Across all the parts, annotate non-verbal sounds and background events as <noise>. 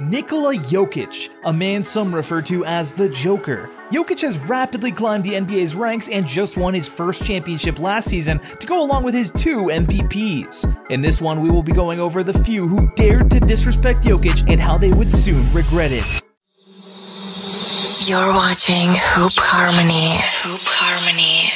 Nikola Jokic, a man some refer to as the Joker. Jokic has rapidly climbed the NBA's ranks and just won his first championship last season to go along with his two MVPs. In this one, we will be going over the few who dared to disrespect Jokic and how they would soon regret it. You're watching Hoop Harmony. Hoop Harmony.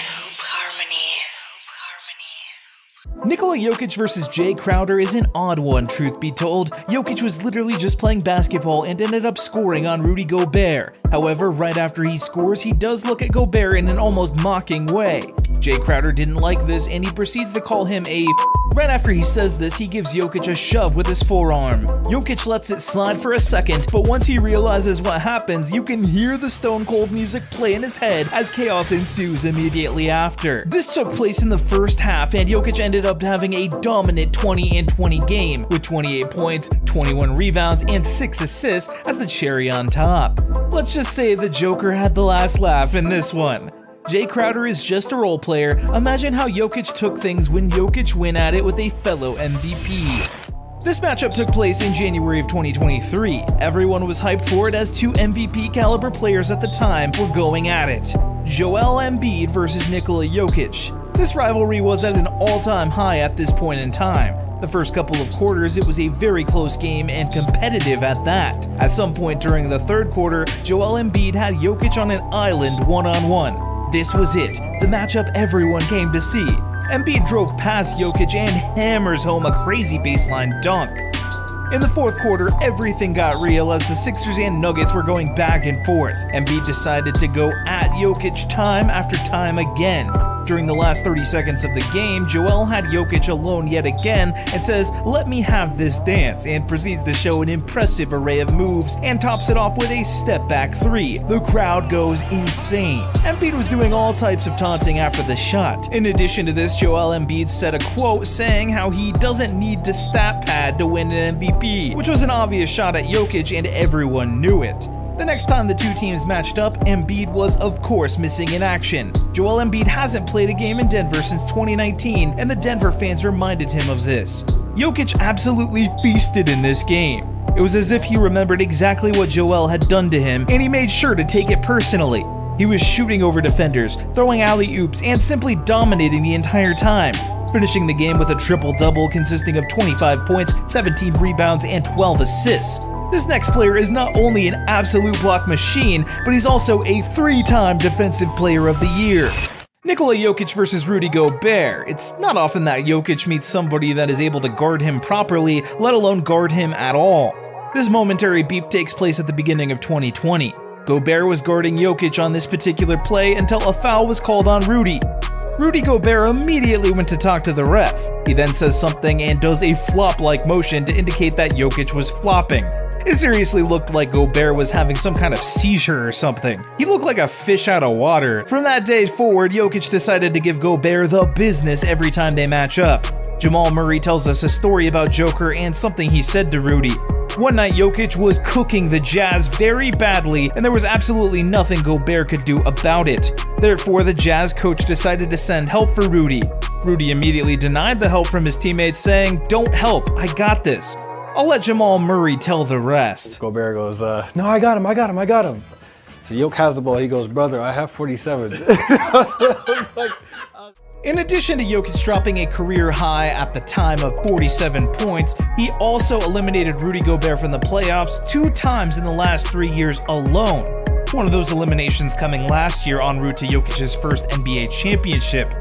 Nikola Jokic versus Jae Crowder is an odd one, truth be told. Jokic was literally just playing basketball and ended up scoring on Rudy Gobert. However, right after he scores, he does look at Gobert in an almost mocking way. Jae Crowder didn't like this and he proceeds to call him a. Right after he says this, he gives Jokic a shove with his forearm. Jokic lets it slide for a second, but once he realizes what happens, you can hear the stone cold music play in his head as chaos ensues immediately after. This took place in the first half, and Jokic ended up having a dominant 20 and 20 game with 28 points, 21 rebounds, and 6 assists as the cherry on top. Let's just say the Joker had the last laugh in this one. Jae Crowder is just a role player. Imagine how Jokic took things when Jokic went at it with a fellow MVP. This matchup took place in January of 2023. Everyone was hyped for it as two MVP caliber players at the time were going at it. Joel Embiid versus Nikola Jokic. This rivalry was at an all-time high at this point in time. The first couple of quarters, it was a very close game and competitive at that. At some point during the third quarter, Joel Embiid had Jokic on an island one-on-one. This was it, the matchup everyone came to see. Embiid drove past Jokic and hammers home a crazy baseline dunk. In the fourth quarter, everything got real as the Sixers and Nuggets were going back and forth. Embiid decided to go at Jokic time after time again. During the last 30 seconds of the game, Joel had Jokic alone yet again and says, Let me have this dance, and proceeds to show an impressive array of moves and tops it off with a step back three. The crowd goes insane. Embiid was doing all types of taunting after the shot. In addition to this, Joel Embiid said a quote saying how he doesn't need to stat pad to win an MVP, which was an obvious shot at Jokic and everyone knew it. The next time the two teams matched up, Embiid was of course missing in action. Joel Embiid hasn't played a game in Denver since 2019, and the Denver fans reminded him of this. Jokic absolutely feasted in this game. It was as if he remembered exactly what Joel had done to him, and he made sure to take it personally. He was shooting over defenders, throwing alley oops, and simply dominating the entire time, finishing the game with a triple double consisting of 25 points, 17 rebounds, and 12 assists. This next player is not only an absolute block machine, but he's also a three-time Defensive Player of the Year. Nikola Jokic versus Rudy Gobert. It's not often that Jokic meets somebody that is able to guard him properly, let alone guard him at all. This momentary beef takes place at the beginning of 2020. Gobert was guarding Jokic on this particular play until a foul was called on Rudy. Rudy Gobert immediately went to talk to the ref. He then says something and does a flop like motion to indicate that Jokic was flopping. It seriously looked like Gobert was having some kind of seizure or something. He looked like a fish out of water. From that day forward, Jokic decided to give Gobert the business every time they match up. Jamal Murray tells us a story about Joker and something he said to Rudy. One night, Jokic was cooking the Jazz very badly, and there was absolutely nothing Gobert could do about it. Therefore, the Jazz coach decided to send help for Rudy. Rudy immediately denied the help from his teammates, saying, Don't help, I got this. I'll let Jamal Murray tell the rest. Gobert goes, uh, no, I got him, I got him, I got him. So Yoke has the ball. He goes, brother, I have 47. <laughs> In addition to Jokic dropping a career high at the time of 47 points, he also eliminated Rudy Gobert from the playoffs two times in the last three years alone. One of those eliminations coming last year en route to Jokic's first NBA championship.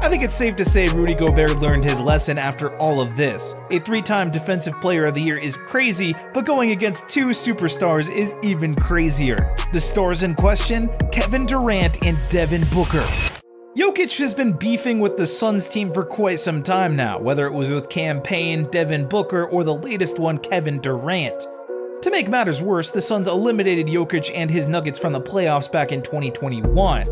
I think it's safe to say Rudy Gobert learned his lesson after all of this. A three time Defensive Player of the Year is crazy, but going against two superstars is even crazier. The stars in question Kevin Durant and Devin Booker. Jokic has been beefing with the Suns team for quite some time now, whether it was with Cam Payne, Devin Booker, or the latest one, Kevin Durant. To make matters worse, the Suns eliminated Jokic and his Nuggets from the playoffs back in 2021.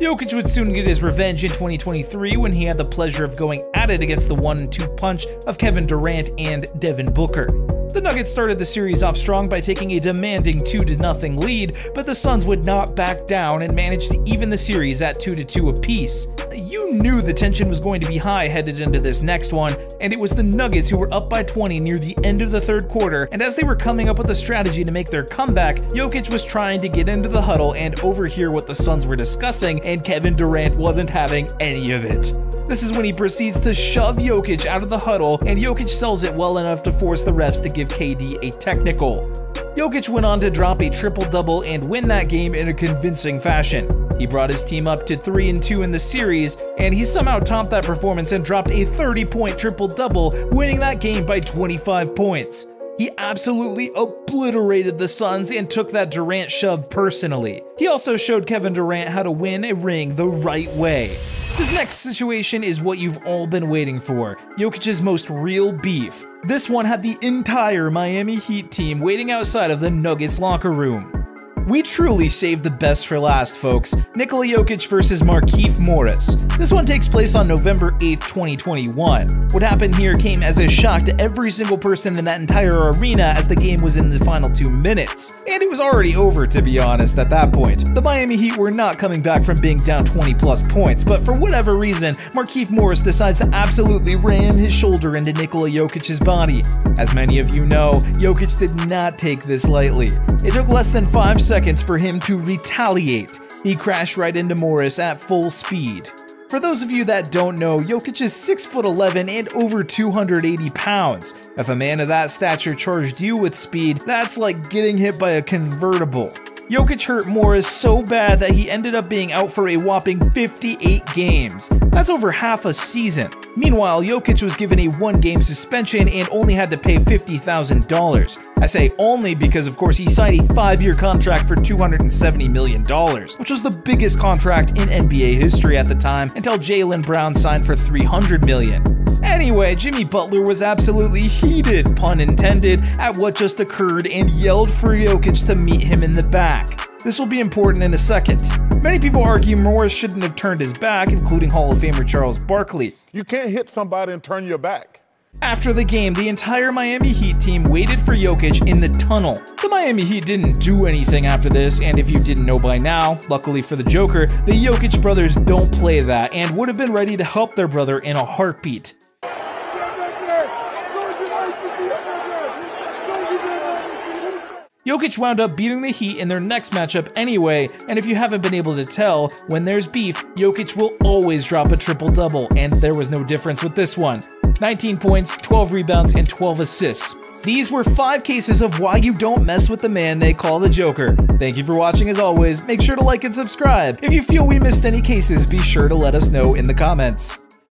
Jokic would soon get his revenge in 2023 when he had the pleasure of going at it against the one-two punch of Kevin Durant and Devin Booker. The Nuggets started the series off strong by taking a demanding 2 0 lead, but the Suns would not back down and managed to even the series at 2 2 apiece. You knew the tension was going to be high headed into this next one, and it was the Nuggets who were up by 20 near the end of the third quarter, and as they were coming up with a strategy to make their comeback, Jokic was trying to get into the huddle and overhear what the Suns were discussing, and Kevin Durant wasn't having any of it. This is when he proceeds to shove Jokic out of the huddle, and Jokic sells it well enough to force the refs to give KD a technical. Jokic went on to drop a triple double and win that game in a convincing fashion. He brought his team up to 3 and 2 in the series, and he somehow topped that performance and dropped a 30 point triple double, winning that game by 25 points. He absolutely obliterated the Suns and took that Durant shove personally. He also showed Kevin Durant how to win a ring the right way. This next situation is what you've all been waiting for Jokic's most real beef. This one had the entire Miami Heat team waiting outside of the Nuggets locker room. We truly saved the best for last, folks. Nikola Jokic versus Markieff Morris. This one takes place on November 8th, 2021. What happened here came as a shock to every single person in that entire arena as the game was in the final two minutes. And it was already over, to be honest, at that point. The Miami Heat were not coming back from being down 20 plus points, but for whatever reason, Markieff Morris decides to absolutely ram his shoulder into Nikola Jokic's body. As many of you know, Jokic did not take this lightly. It took less than 5 seconds for him to retaliate. He crashed right into Morris at full speed. For those of you that don't know, Jokic is 6'11 and over 280 pounds. If a man of that stature charged you with speed, that's like getting hit by a convertible. Jokic hurt Morris so bad that he ended up being out for a whopping 58 games. That's over half a season. Meanwhile, Jokic was given a one game suspension and only had to pay $50,000. I say only because, of course, he signed a five year contract for $270 million, which was the biggest contract in NBA history at the time until Jaylen Brown signed for $300 million. Anyway, Jimmy Butler was absolutely heated, pun intended, at what just occurred and yelled for Jokic to meet him in the back. This will be important in a second. Many people argue Morris shouldn't have turned his back, including Hall of Famer Charles Barkley. You can't hit somebody and turn your back. After the game, the entire Miami Heat team waited for Jokic in the tunnel. The Miami Heat didn't do anything after this, and if you didn't know by now, luckily for the Joker, the Jokic brothers don't play that and would have been ready to help their brother in a heartbeat. Jokic wound up beating the Heat in their next matchup anyway, and if you haven't been able to tell, when there's beef, Jokic will always drop a triple double, and there was no difference with this one 19 points, 12 rebounds, and 12 assists. These were five cases of why you don't mess with the man they call the Joker. Thank you for watching as always. Make sure to like and subscribe. If you feel we missed any cases, be sure to let us know in the comments.